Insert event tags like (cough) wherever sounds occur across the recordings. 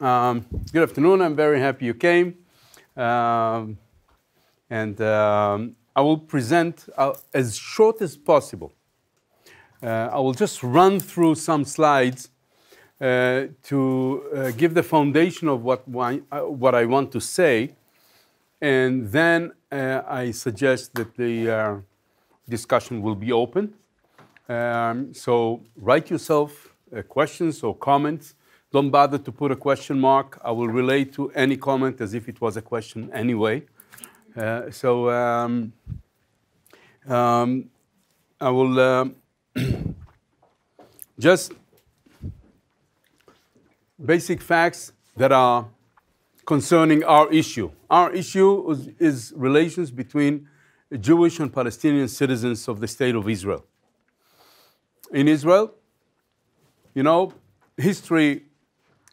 Um, good afternoon. I'm very happy you came. Um, and um, I will present uh, as short as possible. Uh, I will just run through some slides uh, to uh, give the foundation of what, why, uh, what I want to say. And then uh, I suggest that the discussion will be open. Um, so write yourself questions or comments don't bother to put a question mark. I will relate to any comment as if it was a question anyway. Uh, so um, um, I will uh, (clears throat) just basic facts that are concerning our issue. Our issue is, is relations between Jewish and Palestinian citizens of the state of Israel. In Israel, you know, history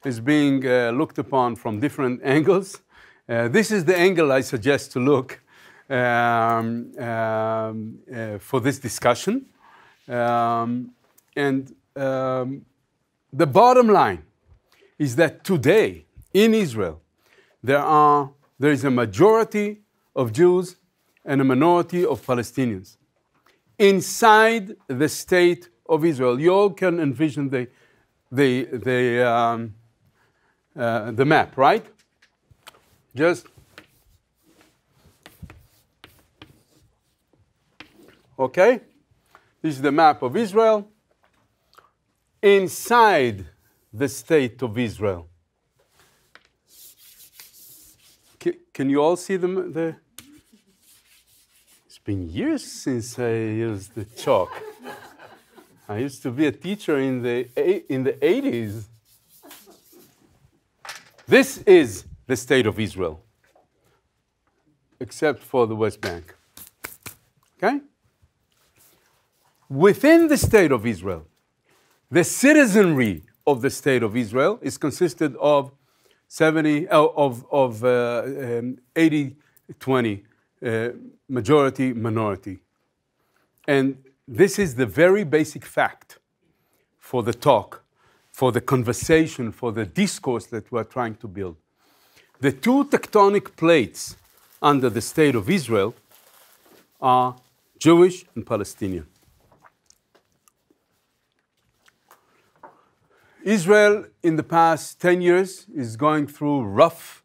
is being uh, looked upon from different (laughs) angles. Uh, this is the angle I suggest to look um, um, uh, for this discussion. Um, and um, the bottom line is that today in Israel, there, are, there is a majority of Jews and a minority of Palestinians. Inside the state of Israel, you all can envision the, the, the, um, uh, the map, right? Just okay. This is the map of Israel. Inside the state of Israel. can you all see the, the? It's been years since I used the chalk. I used to be a teacher in the in the 80s. This is the state of Israel, except for the West Bank. Okay? Within the state of Israel, the citizenry of the state of Israel is consisted of 70 uh, of, of uh, um, 80 20 uh, majority minority and this is the very basic fact for the talk for the conversation, for the discourse that we're trying to build. The two tectonic plates under the state of Israel are Jewish and Palestinian. Israel, in the past 10 years, is going through rough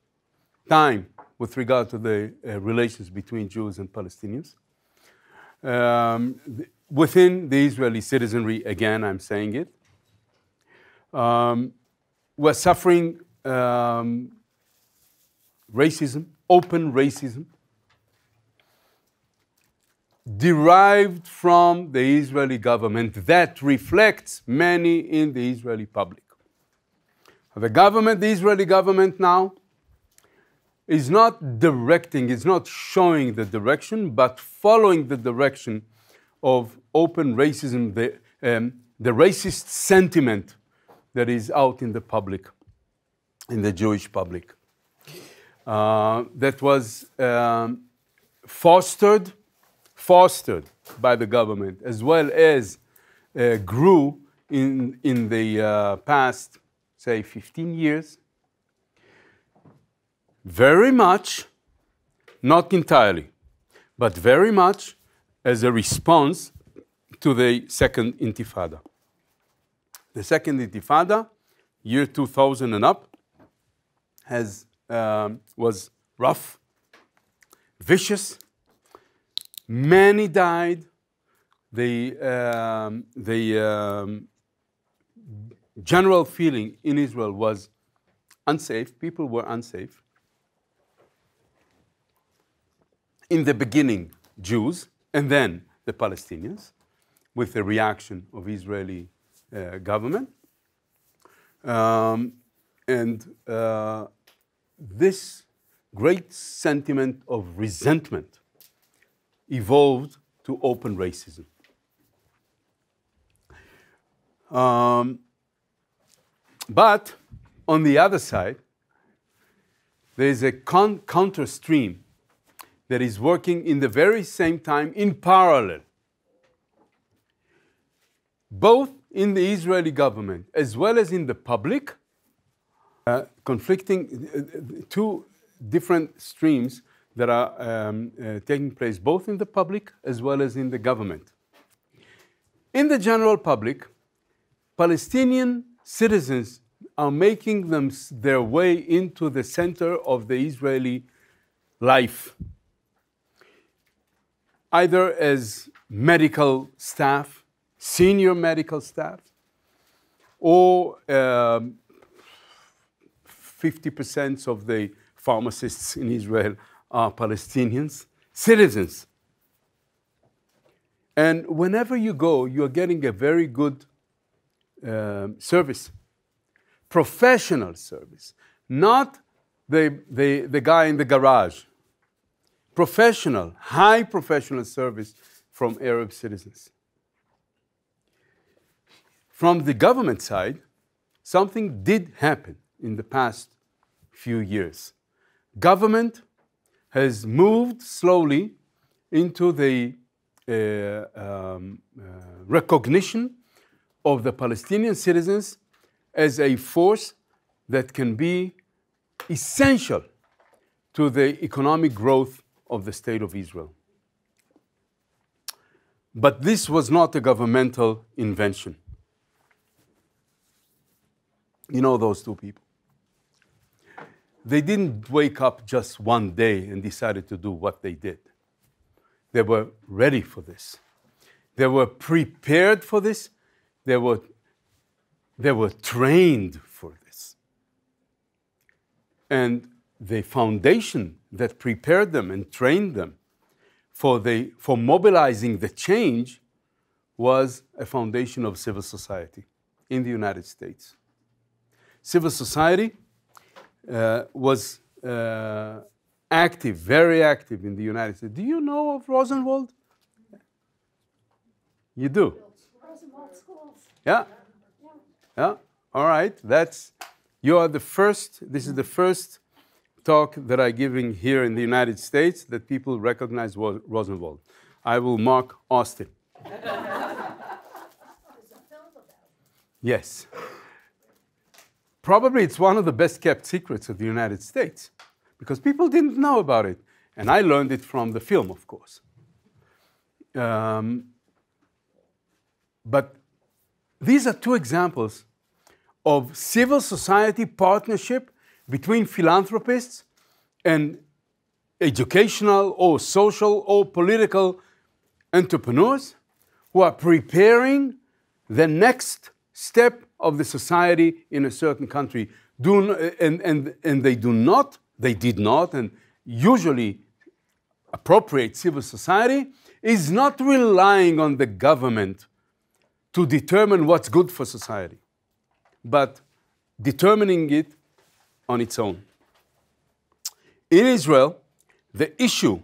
time with regard to the uh, relations between Jews and Palestinians. Um, within the Israeli citizenry, again, I'm saying it, um, were suffering um, racism, open racism, derived from the Israeli government that reflects many in the Israeli public. The government, the Israeli government now, is not directing, is not showing the direction, but following the direction of open racism, the, um, the racist sentiment that is out in the public, in the Jewish public. Uh, that was um, fostered, fostered by the government, as well as uh, grew in, in the uh, past, say, 15 years. Very much, not entirely, but very much as a response to the Second Intifada. The second intifada, year 2000 and up, has, um, was rough, vicious. Many died. The, um, the um, general feeling in Israel was unsafe. People were unsafe. In the beginning, Jews, and then the Palestinians, with the reaction of Israeli uh, government. Um, and uh, this great sentiment of resentment evolved to open racism. Um, but on the other side, there is a counter stream that is working in the very same time in parallel. Both in the Israeli government as well as in the public uh, conflicting, uh, two different streams that are um, uh, taking place both in the public as well as in the government. In the general public, Palestinian citizens are making them their way into the center of the Israeli life, either as medical staff, senior medical staff, or um, 50% of the pharmacists in Israel are Palestinians, citizens. And whenever you go, you're getting a very good um, service, professional service, not the, the, the guy in the garage. Professional, high professional service from Arab citizens. From the government side, something did happen in the past few years. Government has moved slowly into the uh, um, uh, recognition of the Palestinian citizens as a force that can be essential to the economic growth of the State of Israel. But this was not a governmental invention. You know those two people. They didn't wake up just one day and decided to do what they did. They were ready for this. They were prepared for this. They were, they were trained for this. And the foundation that prepared them and trained them for, the, for mobilizing the change was a foundation of civil society in the United States. Civil society uh, was uh, active, very active in the United States. Do you know of Rosenwald? You do? Rosenwald schools. Yeah? Yeah? All right. That's, you are the first, this is the first talk that I'm giving here in the United States that people recognize Rosenwald. I will mark Austin. Yes. Probably it's one of the best kept secrets of the United States because people didn't know about it. And I learned it from the film, of course. Um, but these are two examples of civil society partnership between philanthropists and educational or social or political entrepreneurs who are preparing the next step of the society in a certain country. Do, and, and, and they do not, they did not, and usually appropriate civil society is not relying on the government to determine what's good for society, but determining it on its own. In Israel, the issue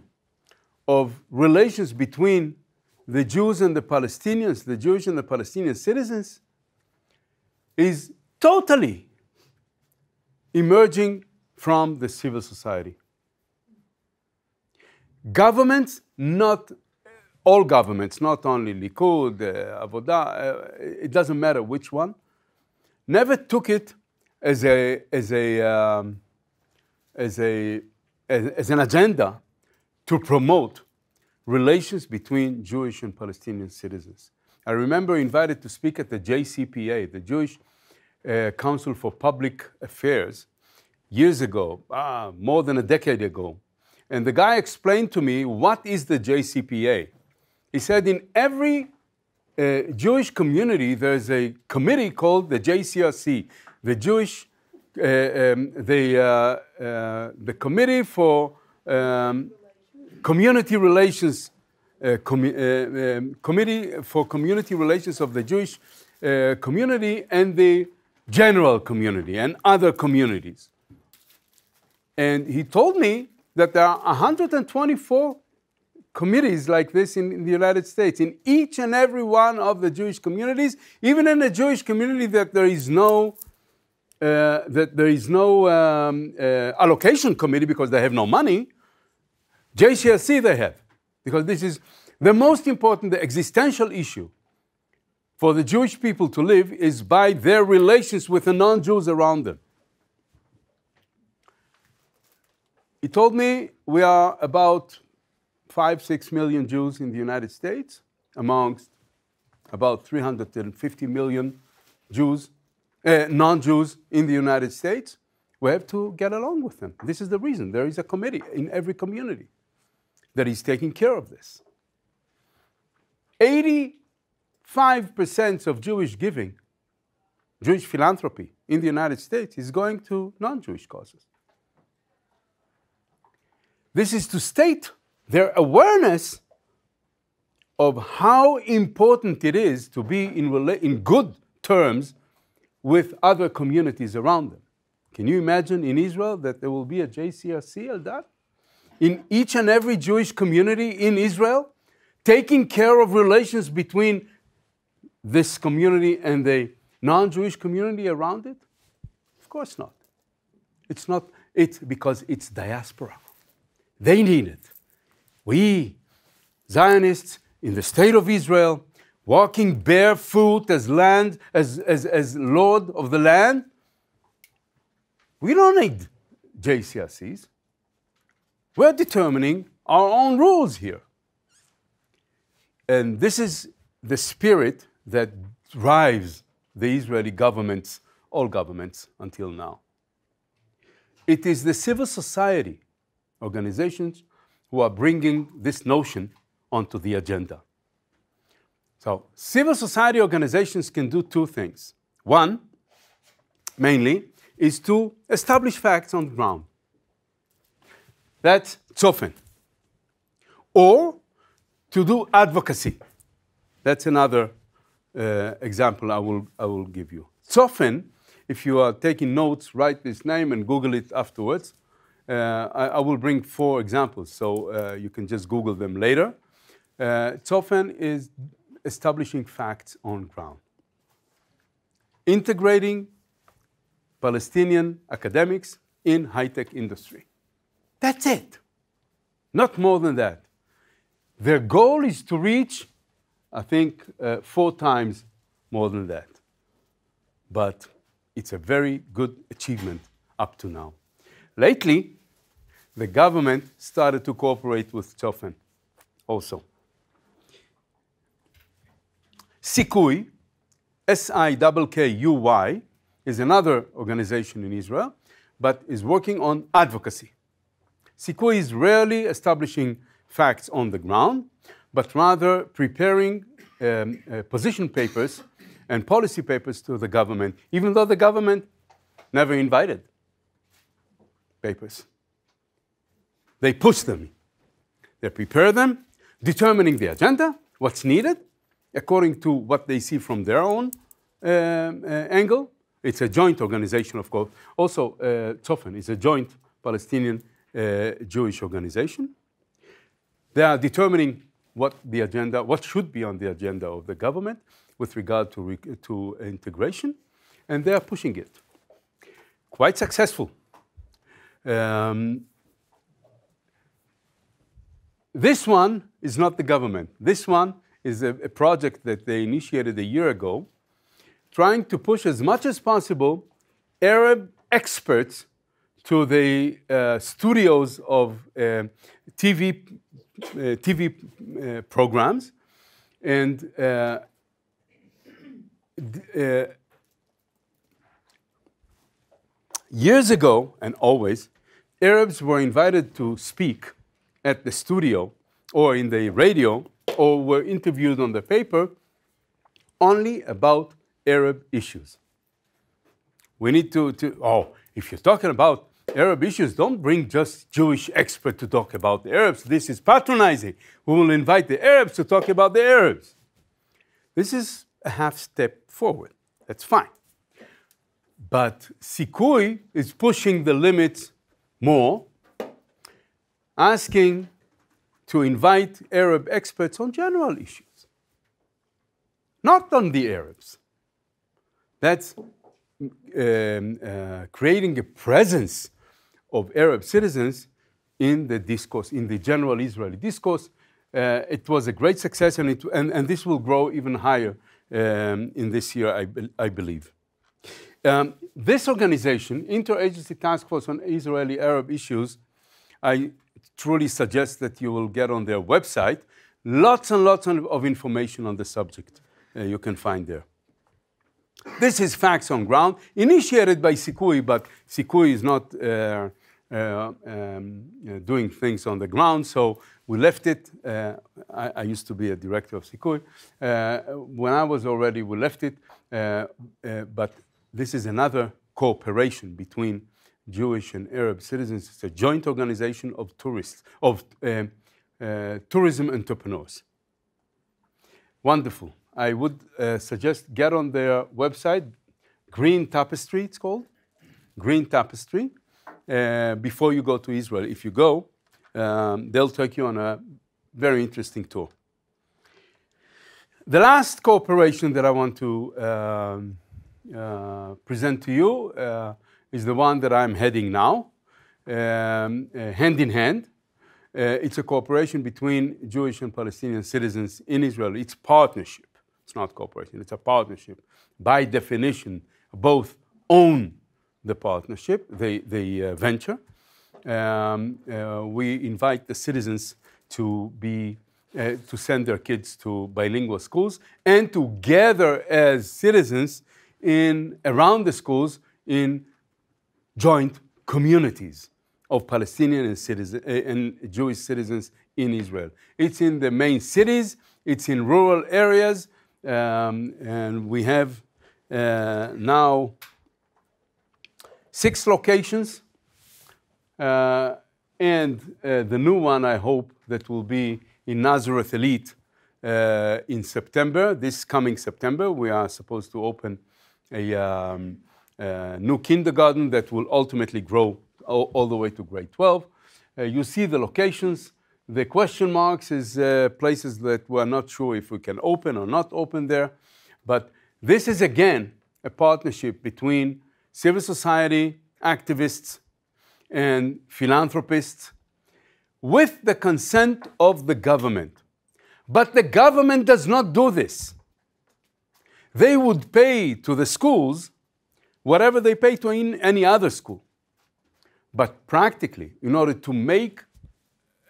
of relations between the Jews and the Palestinians, the Jewish and the Palestinian citizens, is totally emerging from the civil society. Governments, not all governments, not only Likud, uh, Avodah, uh, it doesn't matter which one, never took it as, a, as, a, um, as, a, as, as an agenda to promote relations between Jewish and Palestinian citizens. I remember invited to speak at the JCPA, the Jewish uh, Council for Public Affairs, years ago, ah, more than a decade ago. And the guy explained to me what is the JCPA. He said in every uh, Jewish community there's a committee called the JCRC, the Jewish, uh, um, the, uh, uh, the Committee for um, Community Relations, uh, com um, Committee for Community Relations of the Jewish community and the general community and other communities. And he told me that there are 124 committees like this in, in, the United States, in each and every one of the Jewish communities, even in the Jewish community that there is no uh, that there is no um, uh, allocation committee because they have no money. JCRC they have because this is the most important, the existential issue for the Jewish people to live is by their relations with the non Jews around them. he told me we are about five, six million Jews in the United States, amongst about 350 million Jews, uh, non Jews in the United States. We have to get along with them. This is the reason. There is a committee in every community that is taking care of this. 85% of Jewish giving, Jewish philanthropy in the United States is going to non Jewish causes. This is to state their awareness of how important it is to be in, in good terms with other communities around them. Can you imagine in Israel that there will be a JCRC, Eldad? In each and every Jewish community in Israel, taking care of relations between this community and the non Jewish community around it? Of course not. It's not, it's because it's diaspora. They need it. We, Zionists in the state of Israel, walking barefoot as land, as, as, as Lord of the land, we don't need JCRCs. We're determining our own rules here. And this is the spirit that drives the Israeli governments, all governments until now. It is the civil society organizations who are bringing this notion onto the agenda. So, civil society organizations can do two things. One, mainly, is to establish facts on the ground. That's Tzofen. Or to do advocacy. That's another uh, example I will, I will give you. Tzofen, if you are taking notes, write this name and Google it afterwards. Uh, I, I, will bring four examples, so uh, you can just Google them later. Uh, Tzofen is establishing facts on ground, integrating Palestinian academics in high-tech industry. That's it. Not more than that. Their goal is to reach, I think, uh, four times more than that. But it's a very good achievement up to now. Lately, the government started to cooperate with Tzofen also. Sikkuy, S-I-K-K-U-Y, is another organization in Israel, but is working on advocacy. Sikkuy is rarely establishing facts on the ground, but rather preparing um, uh, position papers and policy papers to the government, even though the government never invited papers. They push them. They prepare them, determining the agenda, what's needed, according to what they see from their own uh, uh, angle. It's a joint organization, of course. Also, uh, is a joint Palestinian uh, Jewish organization. They are determining what the agenda, what should be on the agenda of the government with regard to, to integration, and they are pushing it. Quite successful. Um, this one is not the government. This one is a, a, project that they initiated a year ago, trying to push as much as possible Arab experts to the uh, studios of uh, TV, TV uh, programs. And uh, uh, years ago, and always, Arabs were invited to speak at the studio or in the radio or were interviewed on the paper only about Arab issues. We need to, to, oh, if you're talking about Arab issues, don't bring just Jewish experts to talk about the Arabs. This is patronizing. We will invite the Arabs to talk about the Arabs. This is a half step forward. That's fine. But Sikkuy is pushing the limits more asking to invite Arab experts on general issues, not on the Arabs. That's um, uh, creating a presence of Arab citizens in the discourse, in the general Israeli discourse. Uh, it was a great success, and, it, and, and this will grow even higher um, in this year, I, be, I believe. Um, this organization, Interagency Task Force on Israeli Arab Issues, I truly suggest that you will get on their website. Lots and lots of information on the subject uh, you can find there. This is Facts on Ground, initiated by Sikkuy, but Sikkuy is not uh, uh, um, doing things on the ground, so we left it. Uh, I, I, used to be a director of Sikkuy. Uh, when I was already, we left it, uh, but this is another cooperation between Jewish and Arab citizens. It's a joint organization of tourists, of um, tourism entrepreneurs. Wonderful. I would uh, suggest get on their website, Green Tapestry, it's called, Green Tapestry, uh, before you go to Israel. If you go, um, they'll take you on a very interesting tour. The last cooperation that I want to um, uh, present to you uh, is the one that I'm heading now, um, uh, hand in hand. Uh, it's a cooperation between Jewish and Palestinian citizens in Israel. It's partnership. It's not cooperation, it's a partnership. By definition, both own the partnership, the, the uh, venture. Um, uh, we invite the citizens to be uh, to send their kids to bilingual schools and to gather as citizens in around the schools in joint communities of Palestinian and, citizen, uh, and Jewish citizens in Israel. It's in the main cities, it's in rural areas, um, and we have uh, now six locations. Uh, and uh, the new one, I hope, that will be in Nazareth Illit uh, in September, this coming September. We are supposed to open a um, new kindergarten that will ultimately grow all, all, the way to grade 12. Uh, you see the locations. The question marks is uh, places that we're not sure if we can open or not open there. But this is again a partnership between civil society, activists, and philanthropists with the consent of the government. But the government does not do this. They would pay to the schools whatever they pay to any other school. But practically, in order to make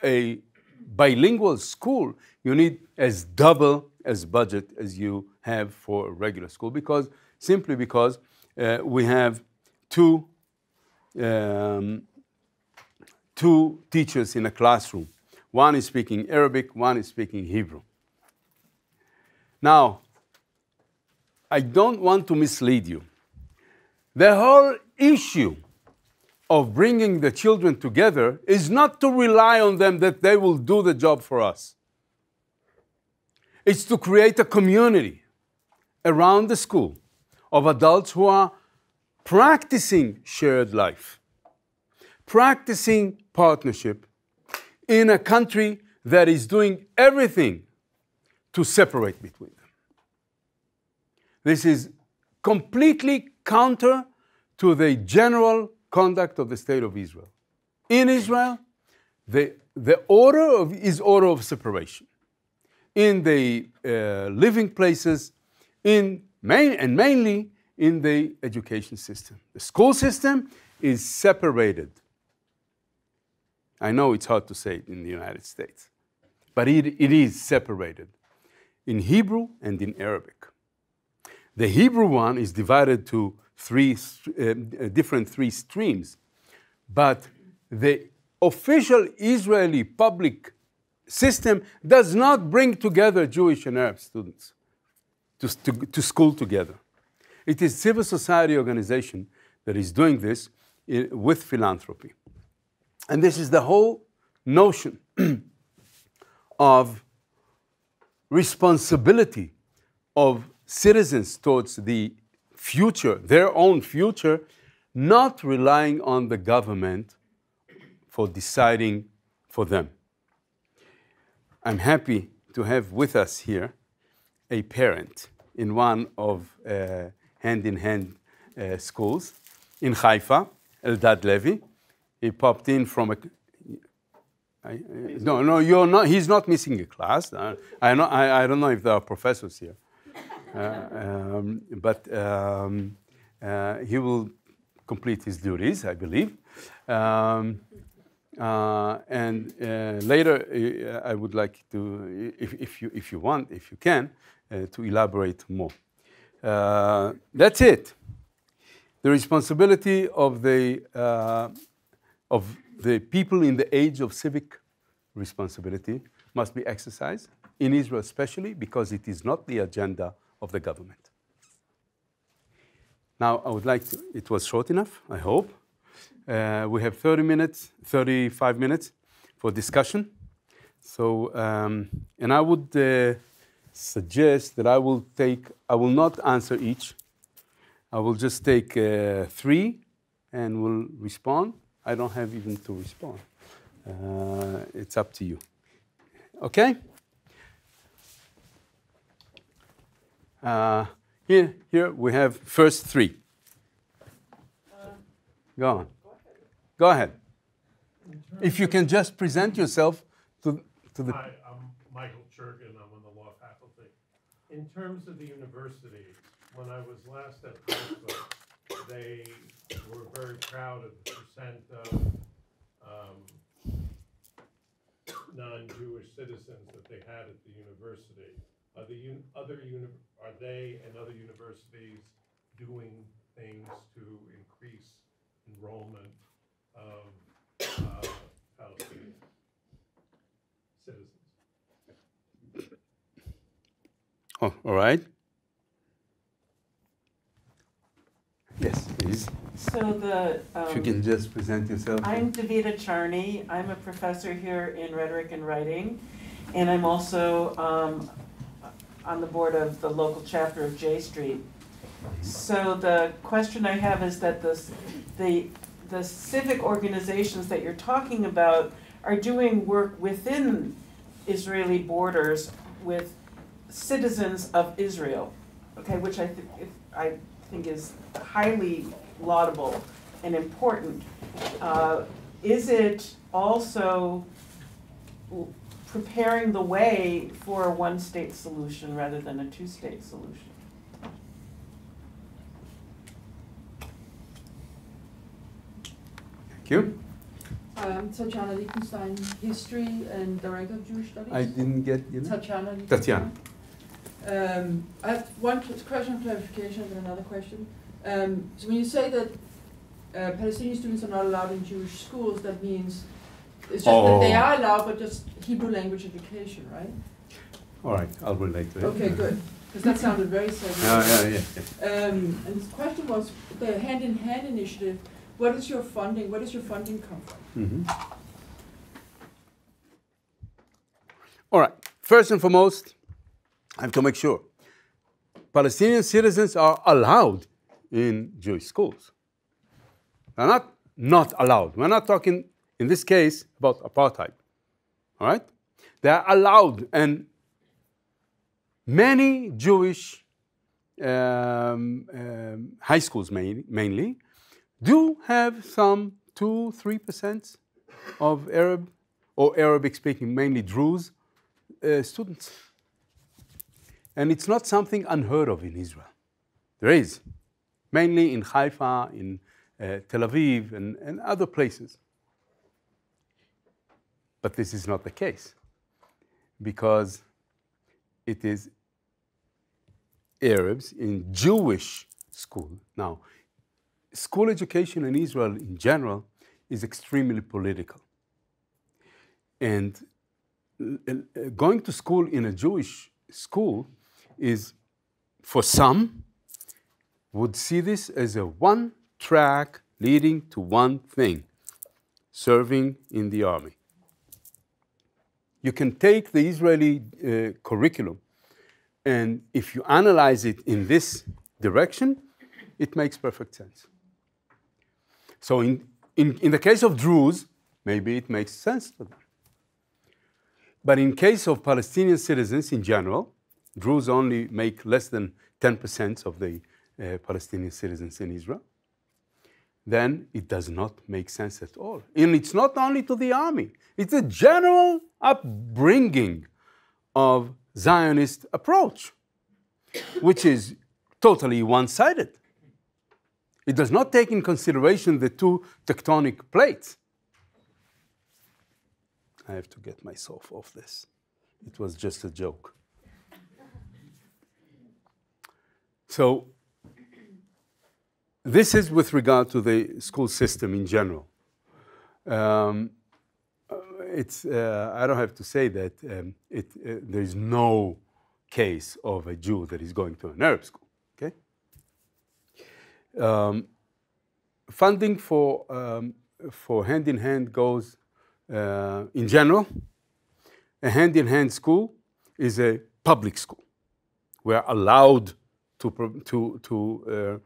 a bilingual school, you need as double as budget as you have for a regular school because simply because uh, we have two um, two teachers in a classroom. One is speaking Arabic, one is speaking Hebrew. Now, I don't want to mislead you. The whole issue of bringing the children together is not to rely on them that they will do the job for us. It's to create a community around the school of adults who are practicing shared life, practicing partnership in a country that is doing everything to separate between them. This is completely counter to the general conduct of the state of Israel. In Israel, the, the order of, is order of separation. In the uh, living places, in main, and mainly in the education system. The school system is separated. I know it's hard to say it in the United States, but it, it is separated in Hebrew and in Arabic. The Hebrew one is divided to three uh, different three streams, but the official Israeli public system does not bring together Jewish and Arab students to, to, to school together. It is civil society organization that is doing this in, with philanthropy. And this is the whole notion (clears throat) of responsibility of citizens towards the future, their own future, not relying on the government for deciding for them. I'm happy to have with us here a parent in one of uh, hand-in-hand uh, schools in Haifa, Eldad Levy. He popped in from a no, no, you're not. He's not missing a class. I, I, I, I don't know if there are professors here. Uh, um, but um, uh, he will complete his duties, I believe. Um, Uh, and uh, later, uh, I would like to, if, if, you, if you want, if you can, uh, to elaborate more. That's it. The responsibility of the, of the people in the age of civic responsibility must be exercised, in Israel especially, because it is not the agenda of the government. Now, I would like to, it was short enough, I hope. Uh, we have 30 minutes, 35 minutes for discussion. So, um, and I would uh, suggest that I will take, I will not answer each. I will just take uh, three and will respond. I don't have even to respond. Uh, it's up to you. Okay? Uh, here, here we have first three. Go on. Go ahead. If you can just present yourself to, to the. Hi, I'm Michael Churgin. I'm on the law faculty. In terms of the university, when I was last at Princeton, they were very proud of the percent of um, non-Jewish citizens that they had at the university. Are the un- other uni- are they and other universities doing things to increase enrollment of uh, Palestinian citizens? Oh, all right. Yes, please. So the, If you um, can just present yourself. I'm Davida Charney. I'm a professor here in rhetoric and writing. And I'm also um, on the board of the local chapter of J Street. So the question I have is that the, the, the civic organizations that you're talking about are doing work within Israeli borders with citizens of Israel, okay, which I think, I think is highly laudable and important. Uh, Is it also preparing the way for a one-state solution rather than a two-state solution? Thank you. Hi, I'm Tatjana Lichtenstein, history and director of Jewish studies. I didn't get you. know? Tatjana Tatiana. Um, I have one question of clarification and another question. Um, so when you say that uh, Palestinian students are not allowed in Jewish schools, that means it's just that they Oh. are allowed, but just Hebrew language education, right? All right, I'll relate to it. Okay, good. Because that sounded very segregated. Yeah, yeah, yeah. Um, and the question was the hand in hand initiative. What is your funding? Where does your funding come from? Mhm. All right. First and foremost, I have to make sure Palestinian citizens are allowed in Jewish schools. They're not not allowed. We're not talking in this case about apartheid. All right? They are allowed, and many Jewish um, um, high schools main, mainly do have some two, three percent of Arab or Arabic speaking, mainly Druze uh, students. And it's not something unheard of in Israel. There is, mainly in Haifa, in uh, Tel Aviv, and, and other places. But this is not the case because it is Arabs in Jewish school. Now, school education in Israel in general is extremely political. And going to school in a Jewish school is, for some, would see this as a one track leading to one thing serving in the army. You can take the Israeli uh, curriculum, and if you analyze it in this direction, it makes perfect sense. So, in, in, in the case of Druze, maybe it makes sense to them. But in case of Palestinian citizens in general, Druze only make less than 10% of the uh, Palestinian citizens in Israel, then it does not make sense at all. And it's not only to the army, it's a general upbringing of Zionist approach, which is totally one sided. It does not take in consideration the two tectonic plates. I have to get myself off this. It was just a joke. So, this is with regard to the school system in general. Um, it's, uh, I don't have to say that um, it, uh, there is no case of a Jew that is going to an Arab school. Okay. Um, funding for um, for hand in hand goes uh, in general. A hand in hand school is a public school. We are allowed to to to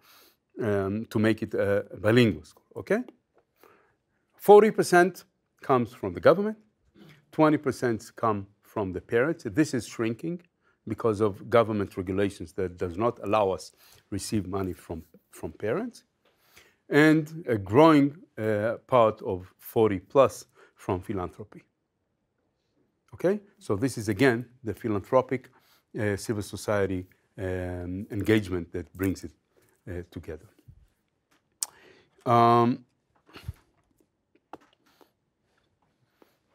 uh, um, to make it a bilingual school. Okay. Forty percent comes from the government. Twenty percent come from the parents. This is shrinking because of government regulations that does not allow us receive money from, from parents, and a growing uh, part of 40 plus from philanthropy. Okay, so this is again the philanthropic uh, civil society um, engagement that brings it uh, together. Um,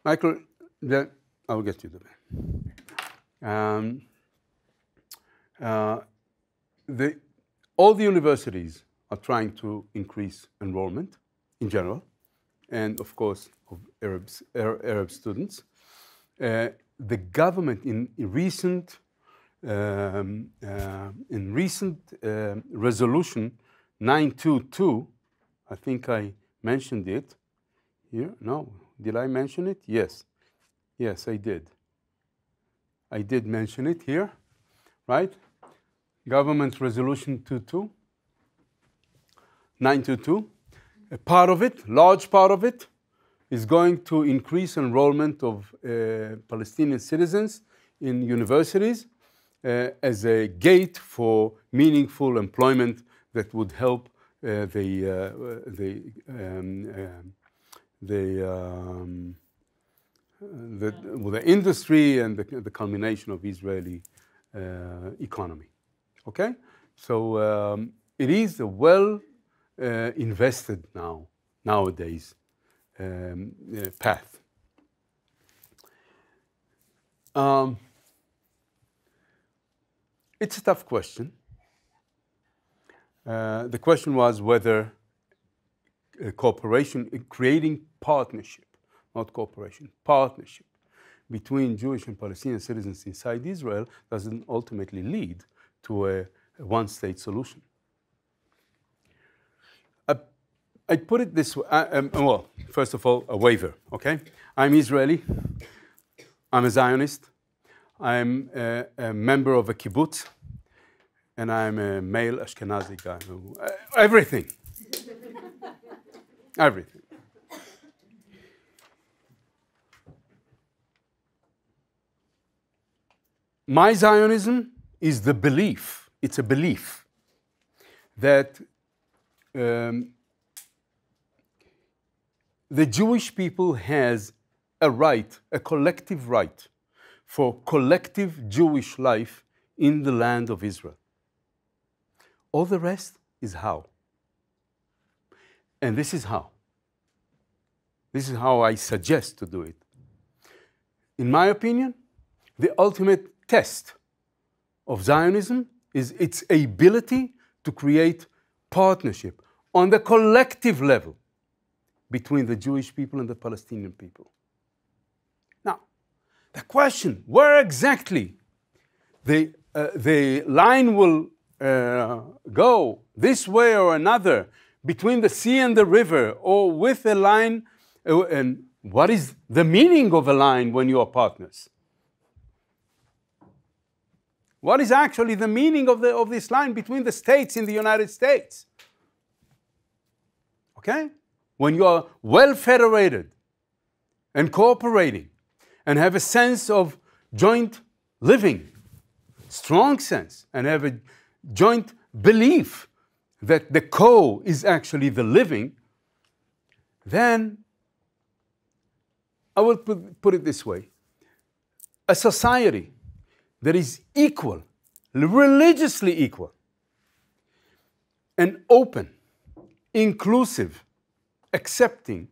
Michael, that I'll get you there. Um, uh, the, all the universities are trying to increase enrollment in general, and of course of Arabs, Arab students. Uh, the government in, in recent um, uh, in recent uh, resolution 922, I think I mentioned it here. No, did I mention it? Yes, yes, I did. I did mention it here, right? Government Resolution 22, 922. A part of it, large part of it, is going to increase enrollment of uh, Palestinian citizens in universities uh, as a gate for meaningful employment that would help uh, the, uh, the, um, um the, um, the, well, the, industry and the, the culmination of Israeli uh, economy. Okay? So um, it is a well uh, invested now, nowadays, um, uh, path. Um, it's a tough question. Uh, the question was whether cooperation, creating partnership, not cooperation, partnership between Jewish and Palestinian citizens inside Israel doesn't ultimately lead to a, a one state solution. I, I put it this way um, well, first of all, a waiver, okay? I'm Israeli, I'm a Zionist, I'm a, a member of a kibbutz, and I'm a male Ashkenazi guy. Uh, everything. Everything. My Zionism is the belief, it's a belief that um, the Jewish people has a right, a collective right for collective Jewish life in the land of Israel. All the rest is how. And this is how. This is how I suggest to do it. In my opinion, the ultimate test of Zionism is its ability to create partnership on the collective level between the Jewish people and the Palestinian people. Now, the question where exactly the, uh, the line will uh, go, this way or another, between the sea and the river, or with a line, uh, and what is the meaning of a line when you are partners? What is actually the meaning of, the, of this line between the states in the United States? Okay? When you are well federated and cooperating and have a sense of joint living, strong sense, and have a joint belief that the co is actually the living, then I will put, put it this way a society that is equal, religiously equal, and open, inclusive, accepting,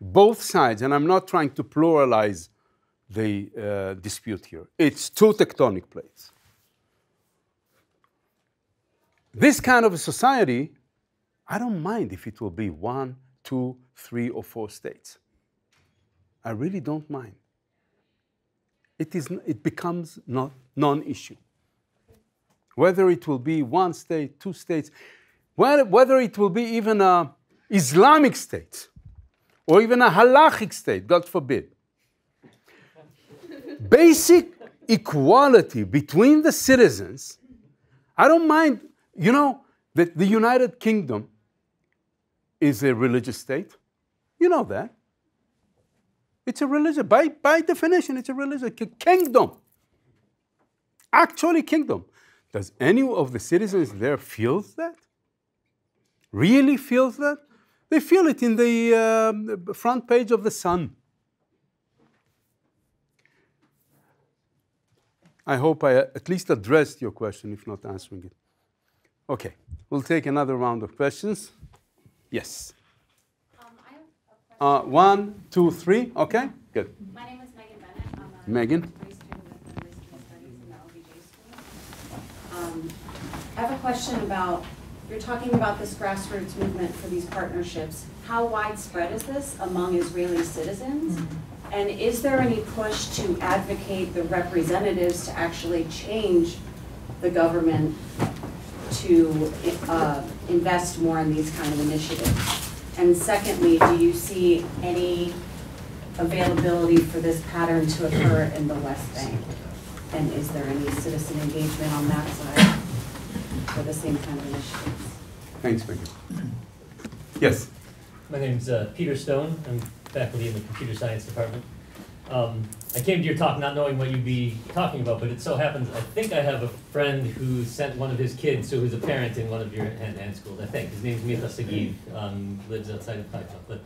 both sides, and I'm not trying to pluralize the uh, dispute here, it's two tectonic plates. This kind of a society, I don't mind if it will be one, two, three, or four states. I really don't mind. It, is, it becomes not non-issue. Whether it will be one state, two states, whether it will be even a Islamic state or even a halachic state, God forbid. Basic equality between the citizens, I don't mind, you know, that the United Kingdom is a religious state. You know that. It's a religion. By, by definition, it's a religion. Kingdom. Actually, kingdom. Does any of the citizens there feel that? Really feels that? They feel it in the uh, front page of the Sun. I hope I at least addressed your question, if not answering it. Okay, we'll take another round of questions. Yes. Uh, one, two, three. Okay, good. My name is Megan Bennett. I'm a Megan. history student with the Wisdom Studies in the LBJ School. Um, I have a question about, you're talking about this grassroots movement for these partnerships. How widespread is this among Israeli citizens? And is there any push to advocate the representatives to actually change the government to uh, invest more in these kind of initiatives? And secondly, do you see any availability for this pattern to occur in the West Bank? And is there any citizen engagement on that side for the same kind of initiatives? Thanks, Megan. Yes. My name's uh, Peter Stone. I'm faculty in the computer science department. Um, I came to your talk not knowing what you'd be talking about, but it so happens I think I have a friend who sent one of his kids, so who's a parent in one of your hand-hand schools. I think his name's Micha Sagiv, um, lives outside of Haifa. But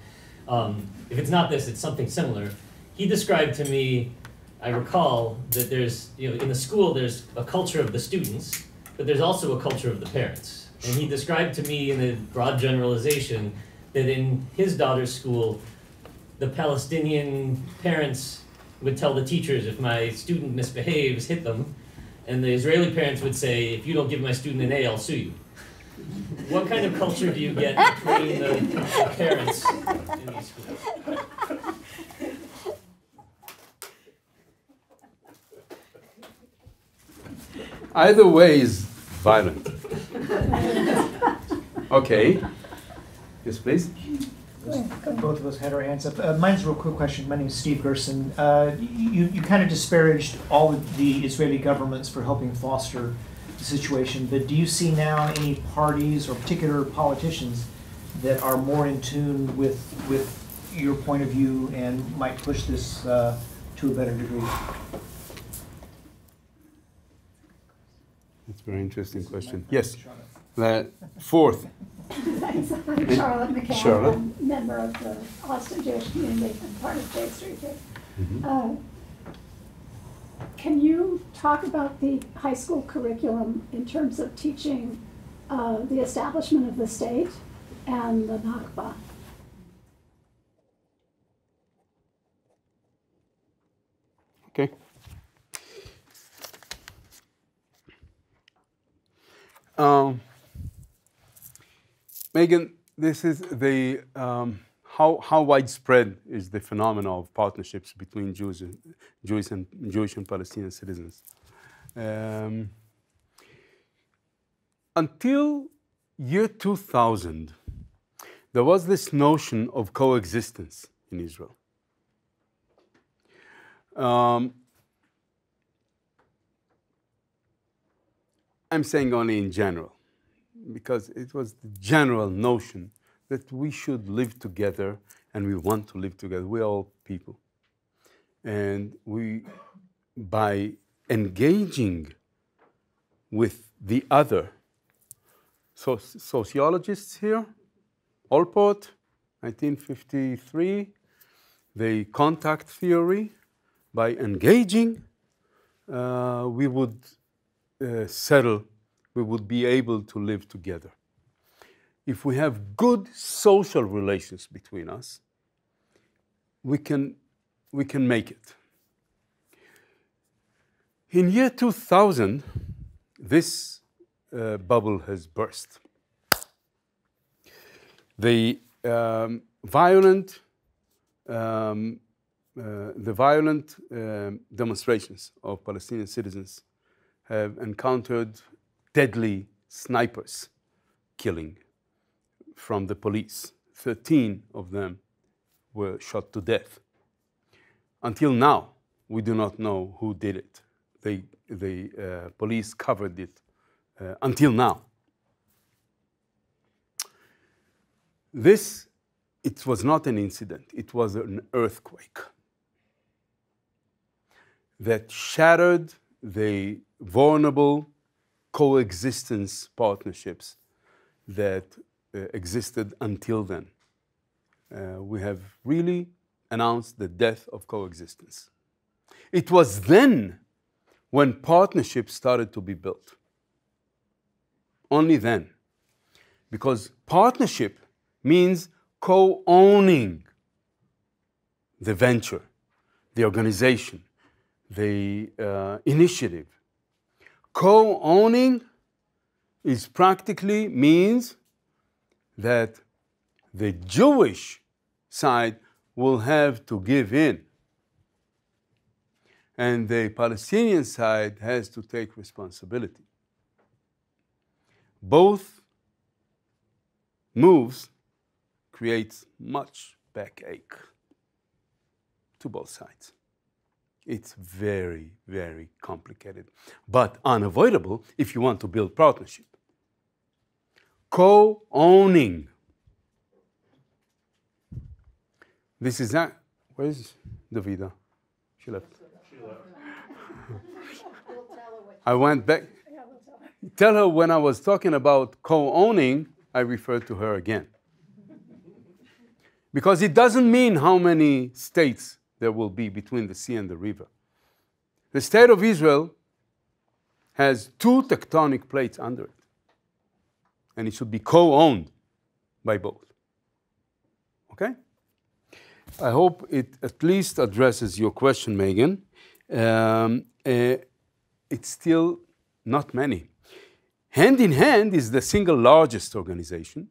um, if it's not this, it's something similar. He described to me, I recall that there's you know in the school there's a culture of the students, but there's also a culture of the parents. And he described to me in a broad generalization that in his daughter's school the Palestinian parents would tell the teachers if my student misbehaves, hit them, and the Israeli parents would say, if you don't give my student an A, I'll sue you. What kind of culture do you get between the, parents in these schools? Either way is violent. okay. Yes, please. Both of us had our hands up. Uh, mine's a real quick question. My name is Steve Gerson. Uh, you, you kind of disparaged all of the Israeli governments for helping foster the situation, but do you see now any parties or particular politicians that are more in tune with, with your point of view and might push this uh, to a better degree? That's a very interesting question. Yes. The fourth. Thanks. I'm Charlotte McCann. Charlotte. I'm a member of the Austin Jewish community and part of J Street here. Uh, Can you talk about the high school curriculum in terms of teaching uh, the establishment of the state and the Nakba? Okay. Um, Megan, this is the um, how, how widespread is the phenomenon of partnerships between Jews Jewish and Jewish and Palestinian citizens? Um, until year 2000, there was this notion of coexistence in Israel. Um, I'm saying only in general, because it was the general notion that we should live together and we want to live together. We're all people. And we, by engaging with the other, so sociologists here, Allport, 1953, the contact theory, by engaging, uh, we would uh, settle, we would be able to live together. If we have good social relations between us, we can, we can make it. In year 2000, this uh, bubble has burst. The um, violent, um, uh, the violent um, demonstrations of Palestinian citizens have encountered deadly snipers killing from the police. 13 of them were shot to death. Until now, we do not know who did it. They, the uh, police covered it uh, until now. This, it was not an incident, it was an earthquake that shattered the vulnerable coexistence partnerships that uh, existed until then. Uh, we have really announced the death of coexistence. It was then when partnerships started to be built. Only then. Because partnership means co owning the venture, the organization, the uh, initiative. Co owning is practically means that the Jewish side will have to give in. And the Palestinian side has to take responsibility. Both moves create much backache to both sides. It's very, very complicated, but unavoidable if you want to build partnership. Co owning. This is that. Where's Davida? She left. I went back. Tell her when I was talking about co owning, I referred to her again. Because it doesn't mean how many states there will be between the sea and the river. The state of Israel has two tectonic plates under it, and it should be co owned by both. Okay? I hope it at least addresses your question, Megan. Um, uh, it's still not many. Hand in Hand is the single largest organization.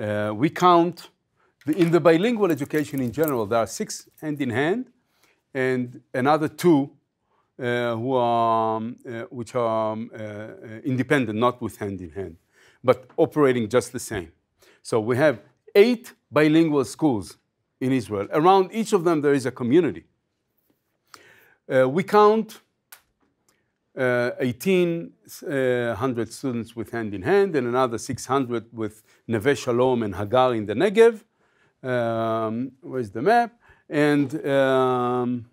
Uh, we count the, in the bilingual education in general, there are six hand in hand, and another two uh, who are, um, uh, which are um, uh, independent, not with hand in hand, but operating just the same. So we have eight bilingual schools in Israel. Around each of them, there is a community. Uh, we count uh, 1,800 students with hand in hand, and another 600 with Neve Shalom and Hagar in the Negev. Um, where's the map? And um,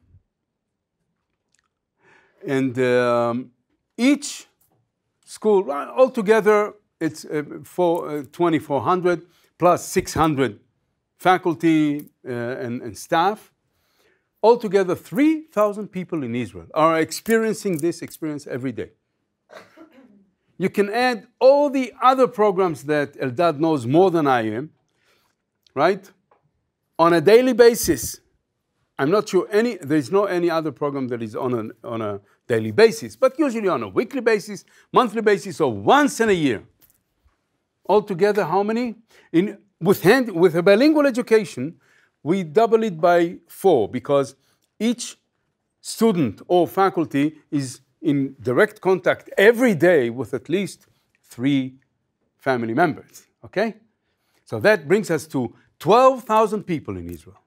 and um, each school altogether it's uh, for uh, 2,400 plus 600 faculty uh, and, and staff. Altogether, 3,000 people in Israel are experiencing this experience every day. You can add all the other programs that Eldad knows more than I am, right? On a daily basis. I'm not sure any, there's no any other program that is on a, on a daily basis, but usually on a weekly basis, monthly basis, or once in a year. Altogether, how many? In, with, hand, with a bilingual education, we double it by four because each student or faculty is in direct contact every day with at least three family members. Okay? So that brings us to 12,000 people in Israel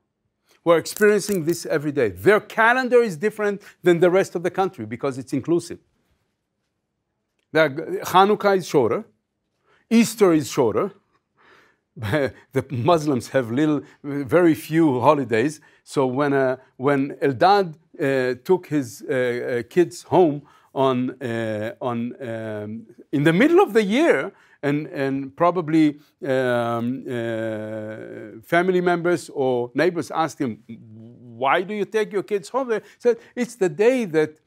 who are experiencing this every day. Their calendar is different than the rest of the country because it's inclusive. Hanukkah is shorter, Easter is shorter, (laughs) the Muslims have little, very few holidays. So when, uh, when Eldad uh, took his uh, uh kids home on, uh, on, um, in the middle of the year, and, and probably um, uh, family members or neighbors asked him, Why do you take your kids home? They said, It's the day that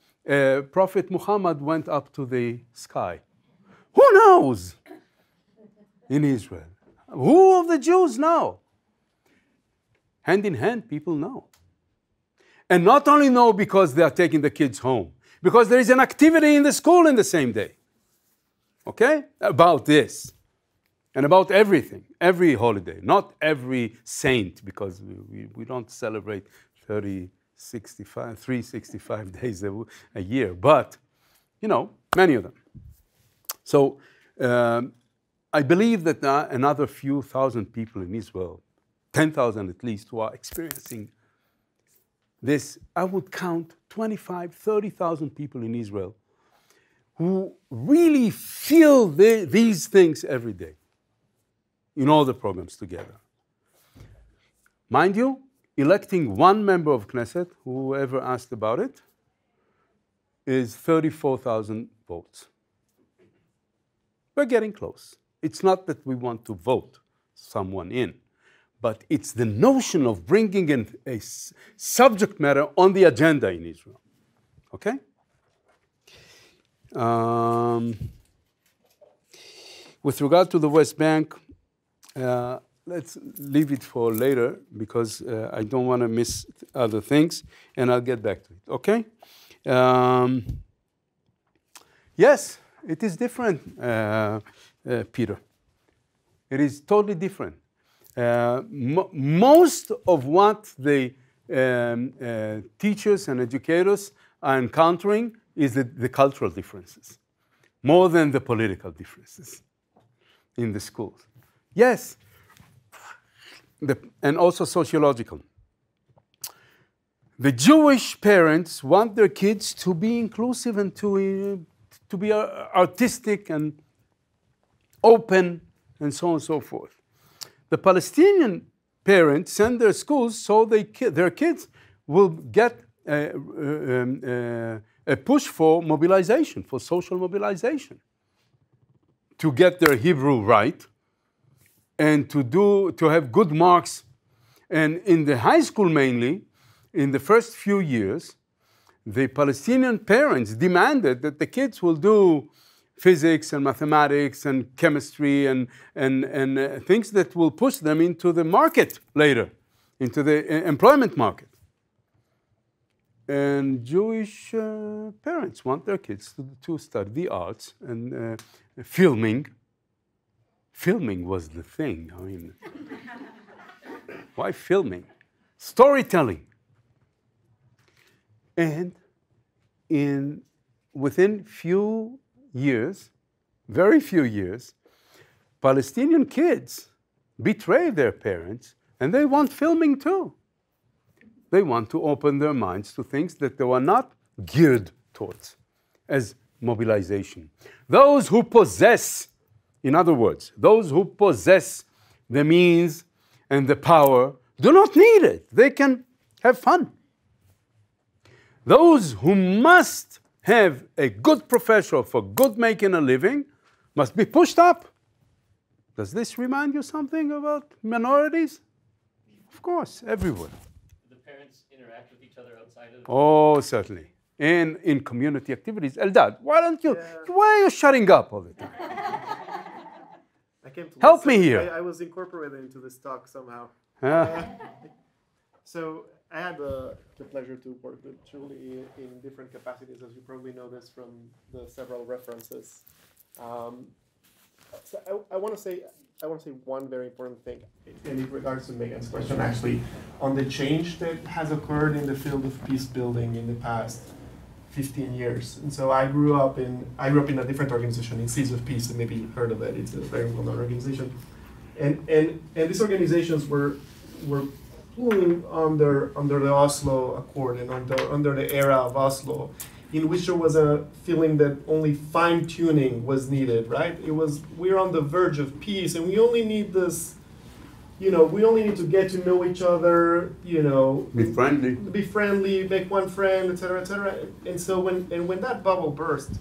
Prophet Muhammad went up to the sky. Who knows in Israel? Who of the Jews know? Hand in hand, people know. And not only know because they are taking the kids home, because there is an activity in the school in the same day. Okay? About this. And about everything, every holiday, not every saint, because we, we, we don't celebrate 30, 65, 365 (laughs) days a, a year, but, you know, many of them. So um, I believe that uh, another few thousand people in Israel, 10,000 at least, who are experiencing this, I would count 25, 30,000 people in Israel who really feel the, these things every day in all the programs together. Mind you, electing one member of Knesset, whoever asked about it, is 34,000 votes. We're getting close. It's not that we want to vote someone in, but it's the notion of bringing in a subject matter on the agenda in Israel. Okay? Um, with regard to the West Bank, uh, let's leave it for later because uh, I don't want to miss other things, and I'll get back to it. Okay? Um, yes, it is different, uh, uh Peter. It is totally different. Uh, most of what the um, uh, teachers and educators are encountering is the, the cultural differences, more than the political differences in the schools. Yes, the, and also sociological. The Jewish parents want their kids to be inclusive and to, uh, to be uh, artistic and open and so on and so forth. The Palestinian parents send their schools so they, their kids will get a, uh, um, uh, a push for mobilization, for social mobilization, to get their Hebrew right and to do to have good marks and in the high school mainly in the first few years the palestinian parents demanded that the kids will do physics and mathematics and chemistry and, and, and uh, things that will push them into the market later, into the uh, employment market. And Jewish uh, parents want their kids to, to study the arts and uh, filming filming was the thing. I mean, why filming? Storytelling. And in within few years, very few years, Palestinian kids betray their parents and they want filming too. They want to open their minds to things that they were not geared towards as mobilization. Those who possess in other words, those who possess the means and the power do not need it. They can have fun. Those who must have a good profession for good making a living must be pushed up. Does this remind you something about minorities? Of course, everywhere. Do the parents interact with each other outside of? Oh, certainly. And in community activities. Eldad, why don't you? Yeah. Why are you shutting up all the time? I came to help me here. I, I, was incorporated into this talk somehow. Uh, so I had the, the pleasure to work with Shuli in different capacities, as you probably know this from the several references. Um, so I, I want to say I want to say one very important thing in regards to Megan's question, actually, on the change that has occurred in the field of peace building in the past 15 years. And so I grew up in I grew up in a different organization in Seeds of Peace, and maybe you've heard of it. It's a very well-known organization. And and and these organizations were were pulling under under the Oslo Accord and under under the era of Oslo, in which there was a feeling that only fine tuning was needed, right? It was we're on the verge of peace and we only need this you know, we only need to get to know each other, you know, be friendly, be friendly, make one friend, etc., etc. And so when and when that bubble burst,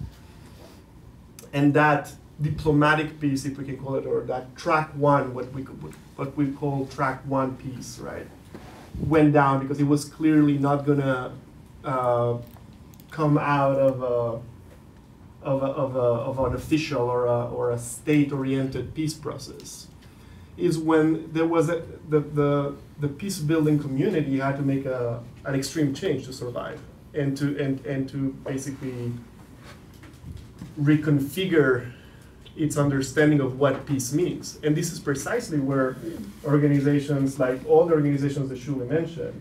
and that diplomatic peace, if we can call it, or that track one, what we could, what we call track one peace, right, went down because it was clearly not gonna uh, come out of a of, a, of, a, of an official or a, or a state-oriented peace process is when there was a, the, the, the peace building community had to make a, an extreme change to survive and to, and, and to basically reconfigure its understanding of what peace means. And this is precisely where organizations like all the organizations that Shuli mentioned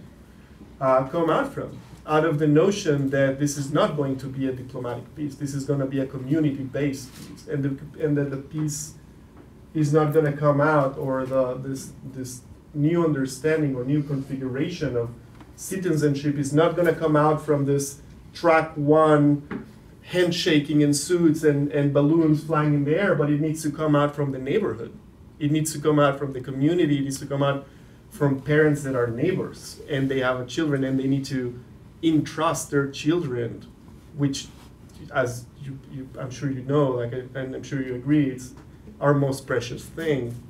uh, come out from. Out of the notion that this is not going to be a diplomatic peace, this is going to be a community based peace, and, the, and that the peace is not going to come out or the, this, this new understanding or new configuration of citizenship is not going to come out from this track one handshaking in suits and, and balloons flying in the air, but it needs to come out from the neighborhood. It needs to come out from the community. It needs to come out from parents that are neighbors and they have children and they need to entrust their children, which, as you, you I'm sure you know, like, and I'm sure you agree, it's our most precious thing,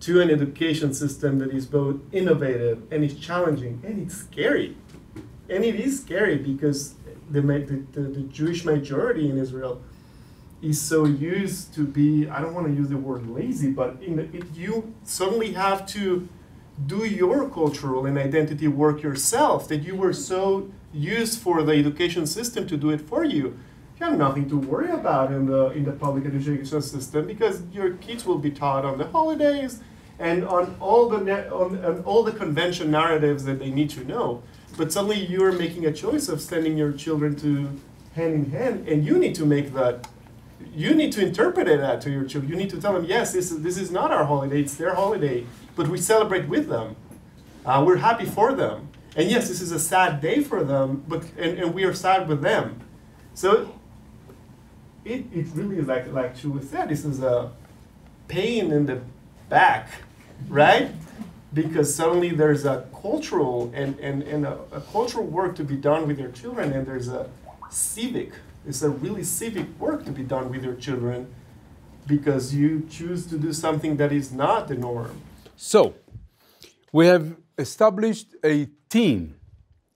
to an education system that is both innovative and it's challenging and it's scary. And it is scary because the, the, the, Jewish majority in Israel is so used to be, I don't want to use the word lazy, but in the, you suddenly have to do your cultural and identity work yourself, that you were so used for the education system to do it for you. You have nothing to worry about in the, in the public education system because your kids will be taught on the holidays and on all the, on, on all the convention narratives that they need to know. But suddenly you're making a choice of sending your children to hand in hand, and you need to make that. You need to interpret that to your children. You need to tell them, yes, this is, this is not our holiday, it's their holiday, but we celebrate with them. Uh, we're happy for them. And yes, this is a sad day for them, but and, and we are sad with them. So it, it really is like like Shuli said, this is a pain in the back, right? because suddenly there's a cultural and, and, and a, a, cultural work to be done with your children and there's a civic it's a really civic work to be done with your children because you choose to do something that is not the norm so we have established a team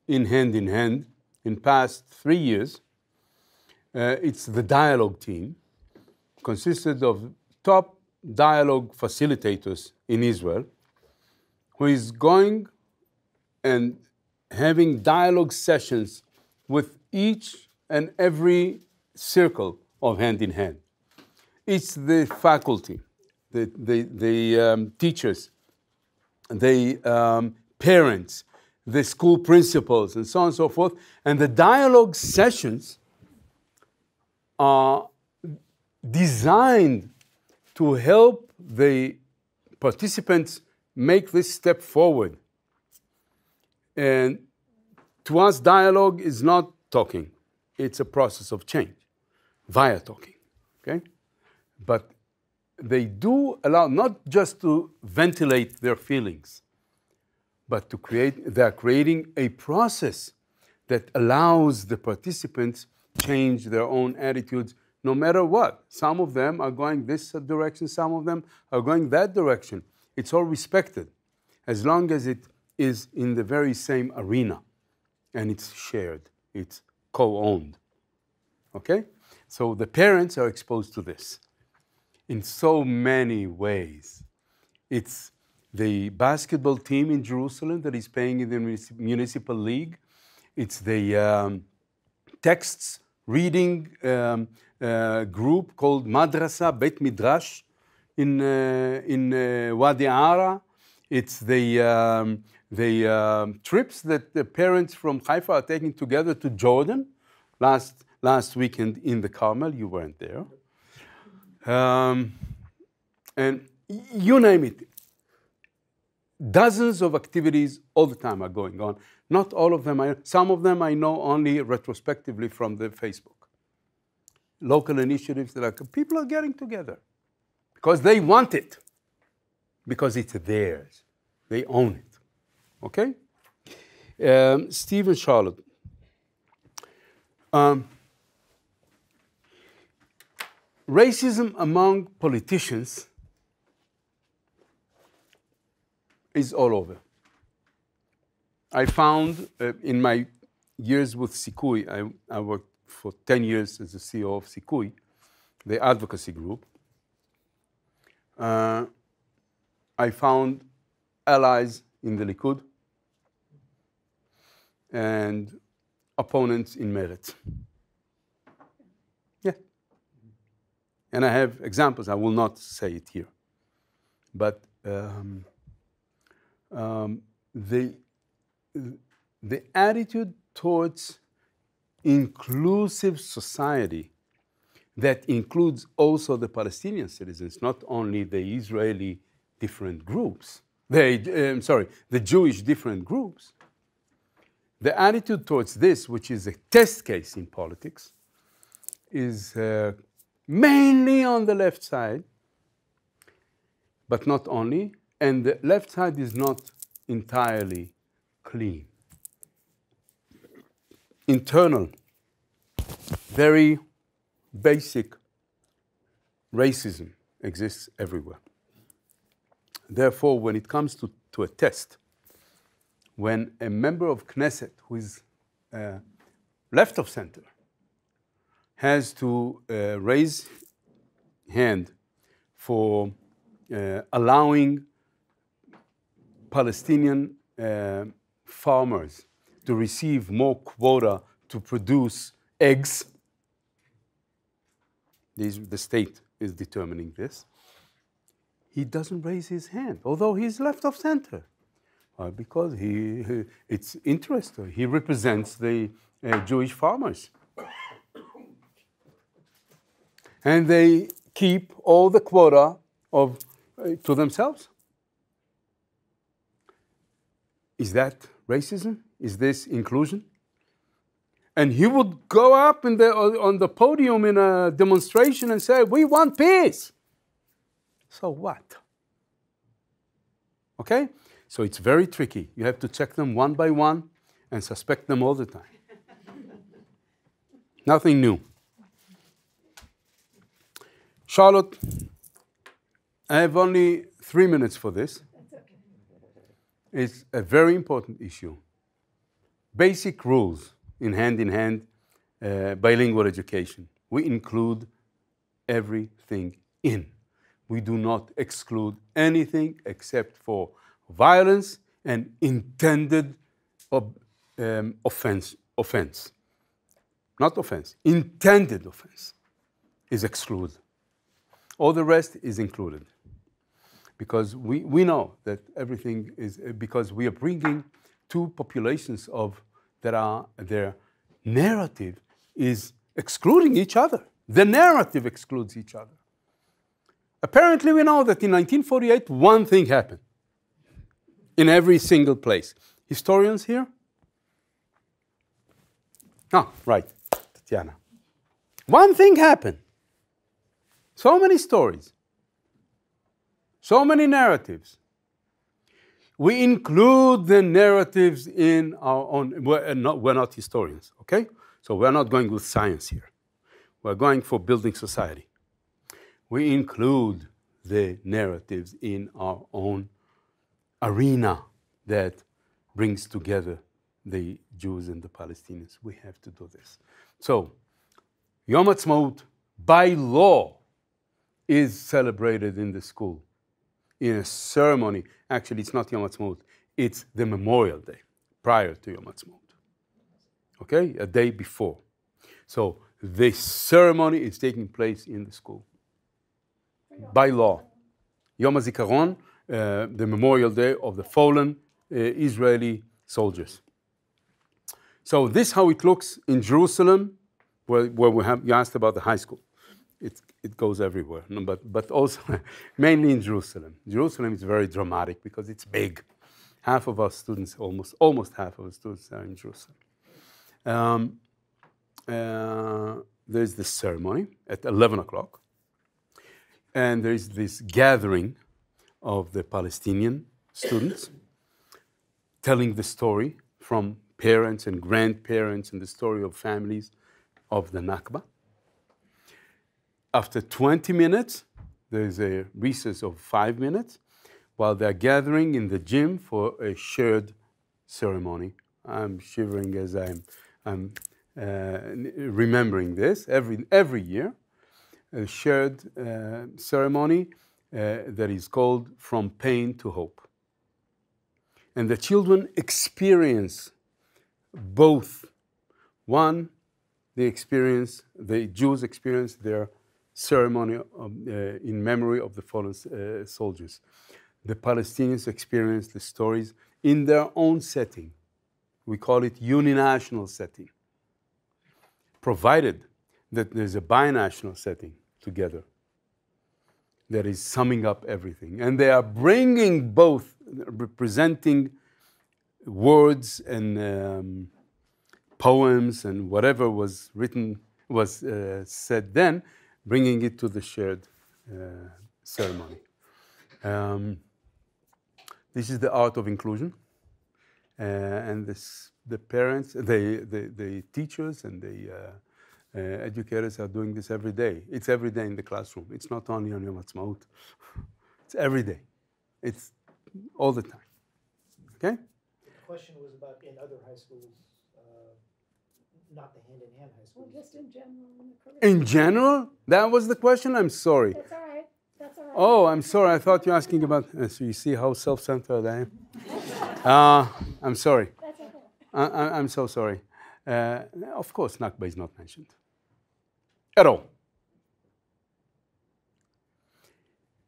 in hand in hand in past three years uh, it's the dialogue team consisted of top dialogue facilitators in israel who is going and having dialogue sessions with each and every circle of hand in hand. It's the faculty, the, the, the um, teachers, the um, parents, the school principals, and so on and so forth. And the dialogue sessions are designed to help the participants make this step forward. And to us, dialogue is not talking, it's a process of change via talking. Okay? But they do allow not just to ventilate their feelings, but to create, they're creating a process that allows the participants change their own attitudes no matter what. Some of them are going this direction, some of them are going that direction. It's all respected as long as it is in the very same arena and it's shared, it's co owned. Okay? So the parents are exposed to this in so many ways. It's the basketball team in Jerusalem that is playing in the municipal league. It's the um, texts reading um, uh, group called Madrasa Beit Midrash in, uh, in uh, Wadi Ara. It's the, um, the um, trips that the parents from Haifa are taking together to Jordan. Last, last weekend in the Carmel, you weren't there. Um, and you name it. Dozens of activities all the time are going on. Not all of them, I, some of them I know only retrospectively from the Facebook. Local initiatives that are, people are getting together because they want it, because it's theirs. They own it. Okay? Um, Steve and Charlotte. Um, racism among politicians is all over. I found uh, in my years with Sikkuy, I, I, worked for 10 years as the CEO of Sikkuy, the advocacy group. Uh, I found allies in the Likud and opponents in Meretz. Yeah. And I have examples, I will not say it here. But um, um, the, the attitude towards inclusive society that includes also the Palestinian citizens, not only the Israeli different groups, the, um, sorry, the Jewish different groups. The attitude towards this, which is a test case in politics, is uh, mainly on the left side, but not only, and the left side is not entirely clean. Internal, very basic racism exists everywhere. Therefore, when it comes to, to a test, when a member of Knesset who is uh, left of center has to uh, raise hand for uh, allowing Palestinian uh, farmers to receive more quota to produce eggs the state is determining this. He doesn't raise his hand, although he's left of center, because he, (laughs) it's interesting. He represents the uh, Jewish farmers. And they keep all the quota of, uh, to themselves. Is that racism? Is this inclusion? And he would go up in the, on the podium in a demonstration and say, We want peace. So what? Okay? So it's very tricky. You have to check them one by one and suspect them all the time. (laughs) Nothing new. Charlotte, I have only three minutes for this. It's a very important issue. Basic rules in hand in hand uh, bilingual education. We include everything in. We do not exclude anything except for violence and intended ob- um, offense, offense. Not offense, intended offense is excluded. All the rest is included. Because we, we know that everything is, because we are bringing two populations of that are their narrative is excluding each other. The narrative excludes each other. Apparently, we know that in 1948, one thing happened in every single place. Historians here? Ah, right, Tatiana. One thing happened. So many stories, so many narratives we include the narratives in our own, we're uh, not, we're not historians, okay? So we're not going with science here. We're going for building society. We include the narratives in our own arena that brings together the Jews and the Palestinians. We have to do this. So, Yom Ha'atzmaut, by law, is celebrated in the school in a ceremony. Actually, it's not Yom Ha'atzmaut, it's the Memorial Day prior to Yom Ha'atzmaut. Okay, a day before. So the ceremony is taking place in the school by law. Yom HaZikaron, uh, the Memorial Day of the fallen uh, Israeli soldiers. So this how it looks in Jerusalem, where, where we have, you asked about the high school it, goes everywhere, no, but, but also (laughs) mainly in Jerusalem. Jerusalem is very dramatic because it's big. Half of our students, almost, almost half of our students are in Jerusalem. Um, uh, there's this ceremony at 11 o'clock, and there's this gathering of the Palestinian students telling the story from parents and grandparents and the story of families of the Nakba. After 20 minutes, there's a recess of five minutes while they're gathering in the gym for a shared ceremony. I'm shivering as I'm, I'm uh, remembering this every, every year. A shared uh, ceremony that is called From Pain to Hope. And the children experience both. One, they experience, the Jews experience their ceremony of, uh, in memory of the fallen uh, soldiers. The Palestinians experience the stories in their own setting. We call it uninational setting, provided that there's a binational setting together that is summing up everything. And they are bringing both, representing words and um, poems and whatever was written, was uh, said then, bringing it to the shared uh, ceremony. Um, this is the art of inclusion. Uh, and this, the parents, the, the, the teachers and the uh, uh, educators are doing this every day. It's every day in the classroom. It's not only on Yom Ha'atzmaut. (laughs) It's every day. It's all the time. Okay? The question was about in other high schools, not the hand-in-hand high schools. Well, just in general in the. In general? That was the question? I'm sorry. That's all right. That's all right. Oh, I'm sorry. I thought you were asking about. Uh, so you see how self-centered I am. (laughs) Uh, I'm sorry. That's okay. I, I, I'm so sorry. Uh, of course, Nakba is not mentioned at all.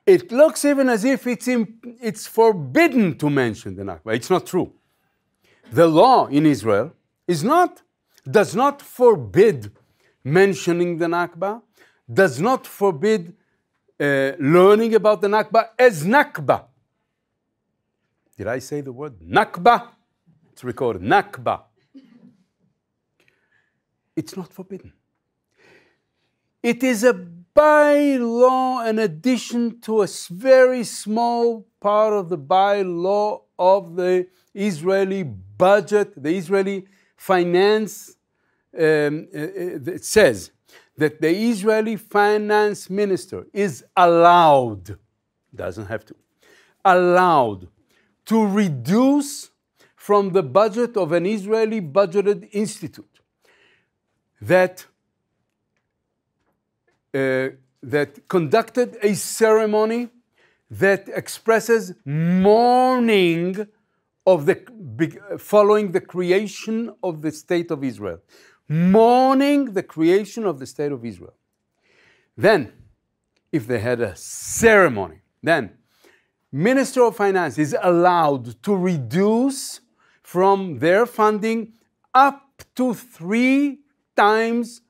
It looks even as if it's, in, it's forbidden to mention the Nakba. It's not true. The law in Israel is not, does not forbid mentioning the Nakba, does not forbid uh, learning about the Nakba as Nakba. Did I say the word Nakba? It's recorded Nakba. It's not forbidden. It is a bylaw, an addition to a very small part of the bylaw of the Israeli budget, the Israeli finance. Um, uh, it says that the Israeli finance minister is allowed, doesn't have to, allowed to reduce from the budget of an Israeli budgeted institute that uh, that conducted a ceremony that expresses mourning of the uh, following the creation of the state of Israel, mourning the creation of the state of Israel. Then, if they had a ceremony, then Minister of Finance is allowed to reduce from their funding up to three times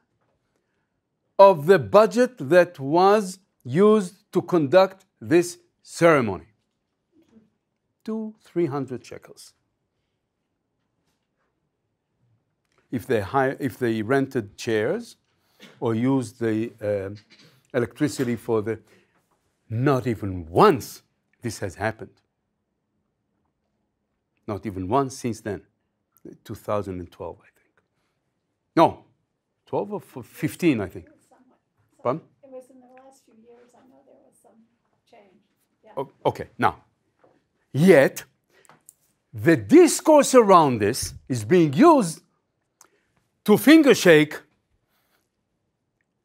of the budget that was used to conduct this ceremony. Two, three hundred shekels. If they, hire, if they rented chairs or used the uh, electricity for the, not even once this has happened. Not even once since then, 2012, I think. No, 12 or 15, I think. Pardon? It was in the last few years, I know there was some change, yeah. Okay, now, yet the discourse around this is being used to finger shake,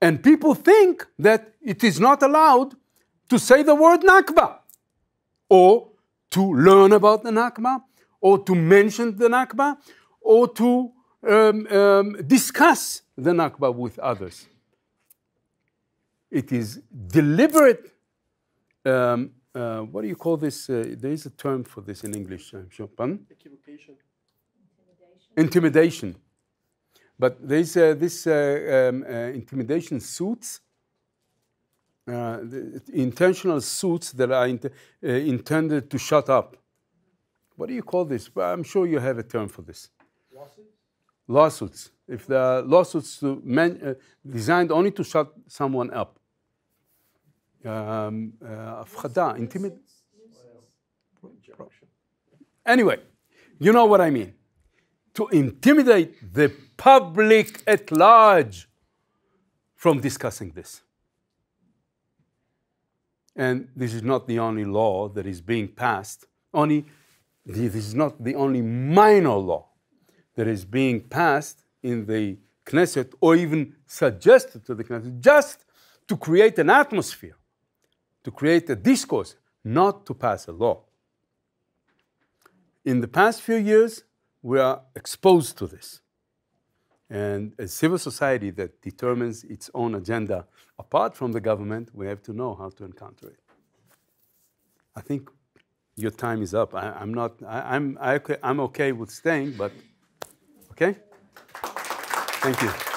and people think that it is not allowed to say the word Nakba, or to learn about the Nakba, or to mention the Nakba, or to um, um, discuss the Nakba with others. It is deliberate. Um, uh, what do you call this? Uh, there is a term for this in English. I'm sure. Pardon? Equivocation. Intimidation. But there is uh, this uh, um, uh, intimidation suits, uh, the intentional suits that are int- uh, intended to shut up. What do you call this? Well, I'm sure you have a term for this. Lawsuits? Lawsuits. If there are lawsuits to men, uh, designed only to shut someone up. Um, uh, הפחדה, intimid- Anyway, you know what I mean. To intimidate the public at large from discussing this. And this is not the only law that is being passed. Only this is not the only minor law that is being passed in the Knesset or even suggested to the Knesset just to create an atmosphere to create a discourse, not to pass a law. In the past few years, we are exposed to this. And a civil society that determines its own agenda apart from the government, we have to know how to encounter it. I think your time is up. I, am not, I, I'm, I, I'm okay with staying, but okay? Thank you.